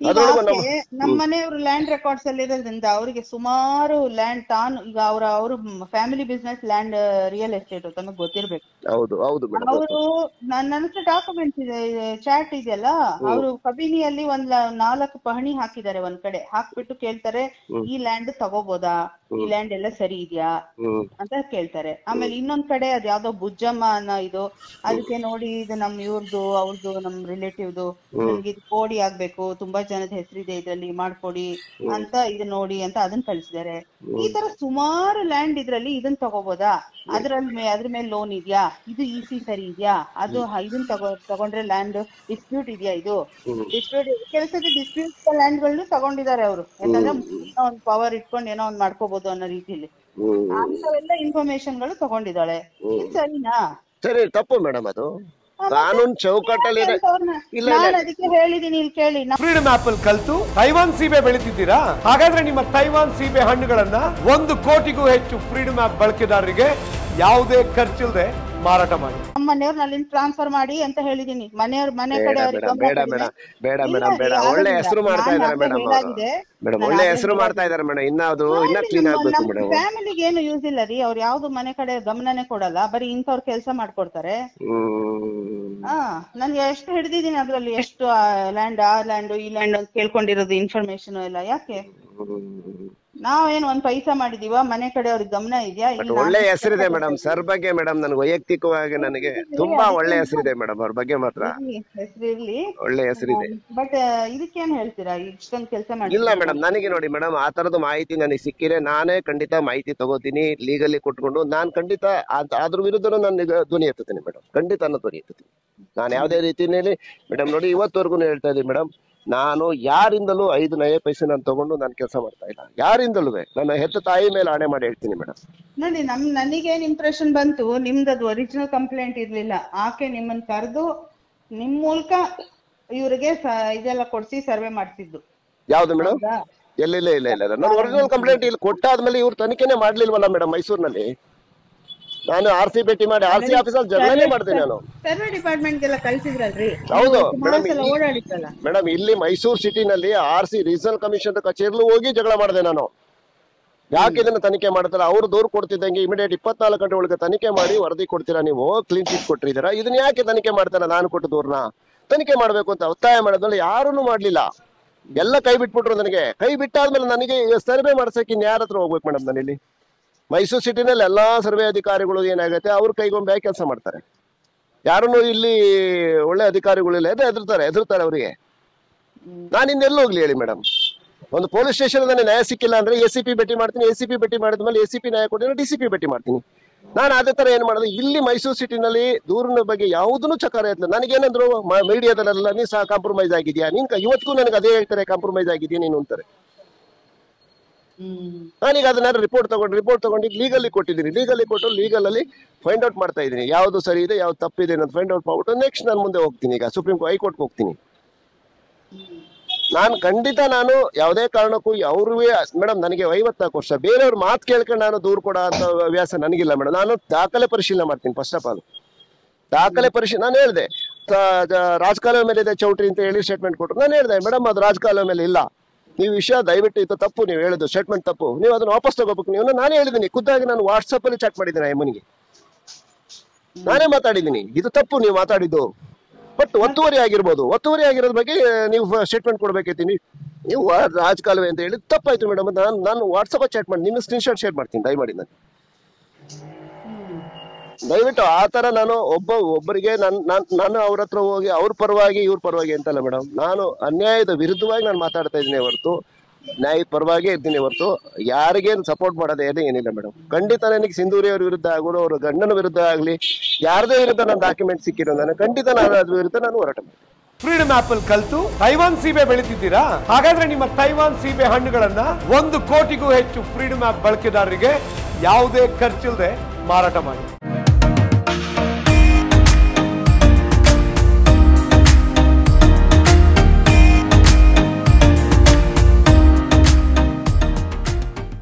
ನಮ್ಮ ಮನೆಯವರು land records ಅಲ್ಲಿ ಇರೋದ್ರಿಂದ ಅವರಿಗೆ ಸುಮಾರು ಲ್ಯಾಂಡ್ ತಾನು ಈಗ ಅವರ ಅವರು family business land real estate ತಮಗೆ ಗೊತ್ತಿರ್ಬೇಕು. ಹೌದು ಹೌದು ಅವರು ನನ್ನ ಹತ್ರ ಡಾಕ್ಯುಮೆಂಟ್ಸ್ ಇದೆ ಚಾಟ್ ಇದೆಯಲ್ಲ ಅವರು ಕಬಿನಿಯಲ್ಲಿ ಒಂದ್ ನಾಲ್ಕು ಪಹಣಿ ಹಾಕಿದ್ದಾರೆ ಒಂದ್ ಕಡೆ. ಹಾಕ್ಬಿಟ್ಟು ಕೇಳ್ತಾರೆ ಈ ಲ್ಯಾಂಡ್ ತಗೋಬೋದಾ? ಈ ಲ್ಯಾಂಡ್ ಎಲ್ಲ ಸರಿ ಇದೆಯಾ? ಅಂತ ಕೇಳ್ತಾರೆ. ಆಮೇಲೆ ಇನ್ನೊಂದ್ ಕಡೆ ಅದ್ ಯಾವ್ದೋ ಬುಜ್ಜಮ್ಮ ಅನ್ನೋ ಇದು ಅದಕ್ಕೆ ನೋಡಿ ಇದು ನಮ್ ಇವ್ರದ್ದು ಅವ್ರದ್ದು ನಮ್ ರಿಲೇಟಿವ್ದು ನಮ್ಗೆ ಇದು ಕೋಡಿ ಆಗ್ಬೇಕು ತುಂಬಾ ಜನದ ಹೆಸರಿದೆ ಇದ್ರಲ್ಲಿ ಮಾಡ್ಕೊಡಿ ಅಂತ ಇದು ನೋಡಿ ಅಂತ ಅದನ್ನ ಕಳಿಸಿದ್ದಾರೆ. ಈ ತರ ಸುಮಾರು ಲ್ಯಾಂಡ್ ಇದ್ರಲ್ಲಿ ಇದನ್ನ ತಗೋಬೋದಾ? ಅದ್ರಲ್ಲಿ ಅದ್ರ ಮೇಲೆ ಲೋನ್ ಇದೆಯಾ? ಇದು ಇ ಸಿ ಸರಿ ಇದೆಯಾ? ಅದು ಇದನ್ನ ಇದನ್ ತಗೋ ತಗೊಂಡ್ರೆ ಲ್ಯಾಂಡ್ ಡಿಸ್ಪ್ಯೂಟ್ ಇದೆಯಾ ಇದು? ಡಿಸ್ಪ್ಯೂಟ್ ಕೆಲಸದ ಡಿಸ್ಪ್ಯೂಟ್ ಲ್ಯಾಂಡ್ಗಳನ್ನು ತಗೊಂಡಿದ್ದಾರೆ ಅವರು. ಯಾಕಂದ್ರೆ ಏನೋ ಒಂದ್ ಪವರ್ ಇಟ್ಕೊಂಡು ಏನೋ ಒಂದ್ ಮಾಡ್ಕೋಬಹುದು ಅನ್ನೋ ರೀತಿಯಲ್ಲಿ ಅಂತವೆಲ್ಲ ಇನ್ಫಾರ್ಮೇಶನ್ಗಳು ತಗೊಂಡಿದ್ದಾಳೆ. ಸರಿನಾ? ಸರಿ ತಪ್ಪು ಮೇಡಮ್ ಅದು. ಕಾನೂನು ಚೌಕಟ್ಟಲ್ಲಿ. ಇಲ್ಲ ನಾನು ಅದಕ್ಕೆ ಹೇಳಿದೀನಿ ಇಲ್ಲಿ ಕೇಳಿ. ನಾ- ಫ್ರೀಡಮ್ ಆಪ್ ಅಲ್ಲಿ ಕಲ್ತು ತೈವಾನ್ ಸೀಬೆ ಬೆಳಿತಿದ್ದೀರಾ? ಹಾಗಾದ್ರೆ ನಿಮ್ಮ ತೈವಾನ್ ಸೀಬೆ ಹಣ್ಣುಗಳನ್ನ ಒಂದು ಕೋಟಿಗೂ ಹೆಚ್ಚು ಫ್ರೀಡಮ್ ಆಪ್ ಬಳಕೆದಾರರಿಗೆ ಯಾವುದೇ ಖರ್ಚಿಲ್ಲದೆ ಮಾರಾಟ ಮಾಡಿ. ನಮ್ಮ ಮನೆಯವ್ರನ್ನ ಅಲ್ಲಿಂದ ಟ್ರಾನ್ಸ್ಫರ್ ಮಾಡಿ ಅಂತ ಹೇಳಿದೀನಿ. ಮನೆಯವ್ರ ಮನೆ ಬೇಡ ಕಡೆ ಮೇಡಮ್ ಬೇಡ. ಮೇಡಮ್ ಬೇಡ ಮೇಡಮ್ ಬೇಡ. ಒಳ್ಳೆ ಹೆಸರು ಮಾಡ್ತಾ ಇದ್ದಾರೆ ಮೇಡಮ್ ಮೇಡಮ್ ಒಳ್ಳೆ ಹೆಸರು ಮಾಡ್ತಾ ಇದ್ದಾರೆ ಮೇಡಮ್ ಇನ್ನ ಅದು ಇನ್ನ ಕ್ಲೀನ್ ಆಗ್ಬೇಕು ಮೇಡಮ್ ಫ್ಯಾಮಿಲಿಗೆ ಏನು ಯೂಸ್ ಇಲ್ಲ ರೀ. ಅವ್ರು ಯಾವ್ದು ಮನೆ ಕಡೆ ಗಮನನೇ ಕೊಡಲ್ಲ. ಬರೀ ಇಂಥವ್ರ ಕೆಲಸ ಮಾಡ್ಕೊಡ್ತಾರೆ. ಹಾ ನನ್ಗೆ ಎಷ್ಟು ಹಿಡಿದಿದ್ದೀನಿ ಅದ್ರಲ್ಲಿ? ಎಷ್ಟು ಲ್ಯಾಂಡ್ ಆ ಲ್ಯಾಂಡ್ ಈ ಲ್ಯಾಂಡ್ ಅಂತ ಕೇಳ್ಕೊಂಡಿರೋದು ಇನ್ಫಾರ್ಮೇಶನ್ ಎಲ್ಲ ಯಾಕೆ. ನಾವೇನ್ ಒಂದ್ ಪೈಸಾ ಮಾಡಿದೀವ ಮನೆ ಕಡೆ ಅವ್ರಿಗೆ ಗಮನ ಇದೆಯಾ? ಬಟ್ ಒಳ್ಳೆ ಹೆಸರಿದೆ ಮೇಡಮ್ ಸರ್ ಬಗ್ಗೆ ಮೇಡಮ್ ನನಗೆ ವೈಯಕ್ತಿಕವಾಗಿ ನನಗೆ ತುಂಬಾ ಒಳ್ಳೆ ಹೆಸರಿದೆ ಮೇಡಮ್ ಅವ್ರ ಬಗ್ಗೆ ಮಾತ್ರ. ಹೆಸರು ಇರ್ಲಿ ಒಳ್ಳೆ ಹೆಸರಿದೆ. ಬಟ್ ಇದಕ್ಕೇನ್ ಹೇಳ್ತೀರಾ? ಇಷ್ಟೊಂದ್ ಕೆಲಸ ಮಾಡಿ ಇಲ್ಲ ಮೇಡಮ್ ನನಗೆ ನೋಡಿ ಮೇಡಮ್ ಆ ತರದ ಮಾಹಿತಿ ನನಗೆ ಸಿಕ್ಕಿದ್ರೆ ನಾನೇ ಖಂಡಿತ ಮಾಹಿತಿ ತಗೋತೀನಿ ಲೀಗಲ್ಲಿ ಕೊಟ್ಕೊಂಡು ನಾನ್ ಖಂಡಿತ ಅದ್- ಅದ್ರ ವಿರುದ್ಧ ನಾನು ಧ್ವನಿ ಎತ್ತುತ್ತೇನೆ ಮೇಡಮ್ ಖಂಡಿತ ನಾನು ಧ್ವನಿ ಎತ್ತುತ್ತೀನಿ. ನಾನು ಯಾವುದೇ ರೀತಿಯಲ್ಲಿ ಮೇಡಮ್ ನೋಡಿ ಇವತ್ತವರೆಗೂ ಹೇಳ್ತಾ ಇದ್ದೀನಿ ಮೇಡಮ್ ನಾನು ಯಾರಿಂದಲೂ ಐದು ನಯ ಪೈಸೆ ನಾನು ತಗೊಂಡು ನಾನು ಕೆಲಸ ಮಾಡ್ತಾ ಇಲ್ಲ. ಯಾರಿಂದಲೂ ನನ್ನ ಹೆತ್ತ ತಾಯಿ ಮೇಲೆ ಆಣೆ ಮಾಡಿ ಹೇಳ್ತೀನಿ ಮೇಡಮ್ ನೋಡಿ ನಮ್ ನನಗೇನ್ ಇಂಪ್ರೆಷನ್ ಬಂತು ನಿಮ್ದದು ಒರಿಜಿನಲ್ ಕಂಪ್ಲೇಂಟ್ ಇರ್ಲಿಲ್ಲ. ಆಕೆ ನಿಮ್ಮನ್ನ ಕರೆದು ನಿಮ್ ಮೂಲಕ ಇವ್ರಿಗೆ ಸ- ಇದೆಲ್ಲ ಕೊಡ್ಸಿ ಸರ್ವೆ ಮಾಡ್ತಿದ್ದು. ಯಾವ್ದು ಮೇಡಮ್ ಎಲ್ಲ ಇಲ್ಲ ಇಲ್ಲ ಇಲ್ಲ ಇಲ್ಲ ನಾನು ಒರಿಜಿನಲ್ ಕಂಪ್ಲೇಂಟ್ ಇಲ್ಲಿ ಕೊಟ್ಟಾದ್ಮೇಲೆ ಇವ್ರು ತನಿಖೆನೆ ಮಾಡ್ಲಿಲ್ವಲ್ಲ ಮೇಡಮ್ ಮೈಸೂರಿನಲ್ಲಿ? ನಾನು ಆರ್ ಸಿ ಭೇಟಿ ಮಾಡಿ ಆರ್ ಸಿ ಆಫೀಸಲ್ಲಿ ಜಗಳನೇ ಮಾಡ್ತೀನಿ ನಾನು. ಸರ್ವೆ ಡಿಪಾರ್ಟ್ಮೆಂಟ್ ಗೆಲ್ಲ ಕಳ್ಸಿದ್ರಲ್ರಿ? ಹೌದು. ಮೇಡಮ್ ಓಡಾಡಿದ್ರಲ್ಲ ಮೇಡಮ್ ಇಲ್ಲಿ ಮೈಸೂರು ಸಿಟಿನಲ್ಲಿ ಆರ್ ಸಿ ರೀಜನಲ್ ಕಮಿಷನ್ ಕಚೇರಿಲೂ ಹೋಗಿ ಜಗಳ ಮಾಡಿದೆ ನಾನು. ಯಾಕೆ ಇದನ್ನ ತನಿಖೆ ಮಾಡ್ತಾರ? ಅವ್ರು ದೂರು ಕೊಡ್ತಿದ್ದಂಗೆ ಇಮಿಡಿಯೇಟ್ ಇಪ್ಪತ್ನಾಲ್ಕು ಗಂಟೆ ಒಳಗೆ ತನಿಖೆ ಮಾಡಿ ವರದಿ ಕೊಡ್ತೀರಾ ನೀವು? ಕ್ಲೀನ್ ಚಿಟ್ ಕೊಟ್ಟಿದ್ದೀರಾ? ಇದನ್ನ ಯಾಕೆ ತನಿಖೆ ಮಾಡ್ತಾರ ನಾನು ಕೊಟ್ಟ ದೂರ್ನ? ತನಿಖೆ ಮಾಡ್ಬೇಕು ಅಂತ ಒತ್ತಾಯ ಮಾಡೋದ್ರಲ್ಲಿ ಯಾರೂನು ಮಾಡ್ಲಿಲ್ಲ. ಎಲ್ಲ ಕೈ ಬಿಟ್ಬಿಟ್ರು ನನಗೆ. ಕೈ ಬಿಟ್ಟಾದ್ಮೇಲೆ ನನಗೆ ಸರ್ವೆ ಮಾಡ್ಸಕ್ಕೆ ಇನ್ ಯಾರ ಹತ್ರ ಹೋಗ್ಬೇಕು ಮೇಡಮ್ ನಾನು ಇಲ್ಲಿ ಮೈಸೂರು ಸಿಟಿನಲ್ಲಿ ಎಲ್ಲಾ ಸರ್ವೆ ಅಧಿಕಾರಿಗಳು ಏನಾಗುತ್ತೆ, ಅವ್ರ ಕೈಗೊಂಬೆ ಕೆಲಸ ಮಾಡ್ತಾರೆ. ಯಾರನ್ನು ಇಲ್ಲಿ ಒಳ್ಳೆ ಅಧಿಕಾರಿಗಳಿಲ್ಲ ಅದೇ ಹೆದರ್ತಾರೆ ಹೆದರ್ತಾರೆ ಅವರಿಗೆ. ನಾನು ಹೋಗ್ಲಿ ಹೇಳಿ ಮೇಡಮ್? ಒಂದು ಪೊಲೀಸ್ ಸ್ಟೇಷನ್ ನನಗೆ ನ್ಯಾಯ ಸಿಕ್ಕಿಲ್ಲ ಅಂದ್ರೆ ಎ ಸಿ ಪಿ ಭೇಟಿ ಮಾಡ್ತೀನಿ, ಎ ಸಿ ಪಿ ಭೇಟಿ ಮಾಡಿದ್ಮೇಲೆ ಎ ಸಿ ಪಿ ನ್ಯಾಯ ಕೊಟ್ಟಿದ್ರೆ ಡಿ ಸಿ ಪಿ ಭೇಟಿ ಮಾಡ್ತೀನಿ. ನಾನು ಅದೇ ತರ ಏನ್ ಮಾಡೋದು? ಇಲ್ಲಿ ಮೈಸೂರು ಸಿಟಿನಲ್ಲಿ ದೂರಿನ ಬಗ್ಗೆ ಯಾವುದನ್ನು ಚಕಾರ ಇರಲಿಲ್ಲ. ನನಗೇನಂದ್ರು ಮೀಡಿಯಾದಲ್ಲೆಲ್ಲ ನೀ ಸಹ ಕಾಂಪ್ರಮೈಸ್ ಆಗಿದ್ಯಾ ನೀನ್ ಇವತ್ತಿಗೂ ನನಗೆ ಅದೇ ಹೇಳ್ತಾರೆ ಕಾಂಪ್ರಮೈಸ್ ಆಗಿದ್ಯಾ ನೀನು ಅಂತಾರೆ. ನಾನೀಗ ಅದನ್ನ ರಿಪೋರ್ಟ್ ತಗೊಂಡು ರಿಪೋರ್ಟ್ ತಗೊಂಡು ಲೀಗಲ್ಲಿ ಕೊಟ್ಟಿದ್ದೀನಿ. ಲೀಗಲ್ಲಿ ಕೊಟ್ಟು ಲೀಗಲ್ ಅಲ್ಲಿ ಫೈಂಡ್ ಔಟ್ ಮಾಡ್ತಾ ಇದ್ದೀನಿ. ಯಾವ್ದು ಸರಿ ಇದೆ, ಯಾವ್ದು ತಪ್ಪಿದೆ ಅಂತ ಫೈಂಡ್ ಔಟ್ ಮಾಡ್ಬಿಟ್ಟು ನೆಕ್ಸ್ಟ್ ನಾನು ಮುಂದೆ ಹೋಗ್ತೀನಿ ಈಗ. ಸುಪ್ರೀಂ ಹೈಕೋರ್ಟ್ಗೆ ಹೋಗ್ತೀನಿ. ನಾನು ಖಂಡಿತ ನಾನು ಯಾವುದೇ ಕಾರಣಕ್ಕೂ ಅವ್ರಿಗೆ ಮೇಡಮ್ ನನಗೆ ಐವತ್ನಾಲ್ಕು ವರ್ಷ. ಬೇರೆಯವ್ರ ಮಾತು ಕೇಳ್ಕೊಂಡು ನಾನು ದೂರ ಕೊಡೋ ಅಂತ ವ್ಯಾಸ ನನಗಿಲ್ಲ ಮೇಡಮ್ ನಾನು ದಾಖಲೆ ಪರಿಶೀಲನೆ ಮಾಡ್ತೀನಿ ಫಸ್ಟ್ ಆಫ್ ಆಲ್ ದಾಖಲೆ ಪರಿಶೀಲನೆ ನಾನು ಹೇಳಿದೆ ರಾಜಕಾಲುವೆ ಮೇಲೆ ಇದೆ ಚೌಟ್ರಿ ಅಂತ ಹೇಳಿ ಸ್ಟೇಟ್ಮೆಂಟ್ ಕೊಟ್ಟರು ನಾನು ಹೇಳಿದೆ ಮೇಡಮ್ ಅದು ರಾಜಕಾಲುವೆ ಮೇಲೆ ಇಲ್ಲ. ನೀವು ವಿಷಯ ದಯವಿಟ್ಟು ಇದು ತಪ್ಪು ನೀವು ಹೇಳಿದ್ದು ಸ್ಟೇಟ್ಮೆಂಟ್ ತಪ್ಪು. ನೀವು ಅದನ್ನ ವಾಪಸ್ ತಗೋಬೇಕು. ನೀವು ನಾನೇ ಹೇಳಿದ್ದೀನಿ, ಖುದ್ದಾಗಿ ನಾನು ವಾಟ್ಸಪ್ ಅಲ್ಲಿ ಚಾಟ್ ಮಾಡಿದ್ದೀನಿ ಅಮ್ಮನಿಗೆ. ನಾನೇ ಮಾತಾಡಿದ್ದೀನಿ. ಇದು ತಪ್ಪು ನೀವು ಮಾತಾಡಿದ್ದು. ಬಟ್ ಒತ್ತುವರಿ ಆಗಿರ್ಬೋದು. ಒತ್ತುವರಿ ಆಗಿರೋದ್ ಬಗ್ಗೆ ನೀವು ಸ್ಟೇಟ್ಮೆಂಟ್ ಕೊಡ್ಬೇಕೈತೀನಿ. ನೀವು ರಾಜಕಾಲುವೆ ಅಂತ ಹೇಳಿ ತಪ್ಪಾಯ್ತು ಮೇಡಮ್ ನಾನು ನಾನು ವಾಟ್ಸಪ್ ಚಾಟ್ ಮಾಡಿ ನಿಮ್ಮ ಸ್ಕ್ರೀನ್ ಶಾಟ್ ಶೇರ್ ಮಾಡ್ತೀನಿ. ದಯಮಾಡಿ ನಾನು. ದಯವಿಟ್ಟು ಆ ತರ ನಾನು ಒಬ್ಬ ಒಬ್ಬರಿಗೆ ನನ್ ನಾನ್- ನಾನು ಅವ್ರ ಹತ್ರ ಹೋಗಿ ಅವ್ರ ಪರವಾಗಿ ಇವ್ರ ಪರವಾಗಿ ಅಂತಲ್ಲ ಮೇಡಮ್ ನಾನು ಅನ್ಯಾಯದ ವಿರುದ್ಧವಾಗಿ ನಾನು ಮಾತಾಡ್ತಾ ಇದ್ದೀನಿ ಹೊರತು ನ್ಯಾಯ ಪರವಾಗಿ ಇದ್ದೀನಿ ಹೊರತು ಯಾರಿಗೇನು ಸಪೋರ್ಟ್ ಮಾಡೋದೇ ಏನು ಏನಿಲ್ಲ ಮೇಡಮ್ ಖಂಡಿತ ನನಗೆ ಸಿಂಧೂರಿ ಅವ್ರ ವಿರುದ್ಧ ಆಗೋ ಅವ್ರ ಗಂಡನ ವಿರುದ್ಧ ಆಗ್ಲಿ ಯಾರದೇ ವಿರುದ್ಧ ನನ್ನ ಡಾಕ್ಯುಮೆಂಟ್ ಸಿಕ್ಕಿರೋ ನಾನು ಖಂಡಿತ ನಾನು ಅದ್ರ ವಿರುದ್ಧ ನಾನು ಹೋರಾಟ ಮಾಡ್ತೀನಿ. ಫ್ರೀಡಮ್ ಆಪ್ ಅಲ್ಲಿ ಕಲ್ತು ತೈವಾನ್ ಸೀಬೆ ಬೆಳಿತಿದ್ದೀರಾ? ಹಾಗಾದ್ರೆ ನಿಮ್ಮ ತೈವಾನ್ ಸೀಬೆ ಹಣ್ಣುಗಳನ್ನ ಒಂದು ಕೋಟಿಗೂ ಹೆಚ್ಚು ಫ್ರೀಡಮ್ ಆಪ್ ಬಳಕೆದಾರರಿಗೆ ಯಾವುದೇ ಖರ್ಚಿಲ್ಲದೆ ಮಾರಾಟ ಮಾಡಿ.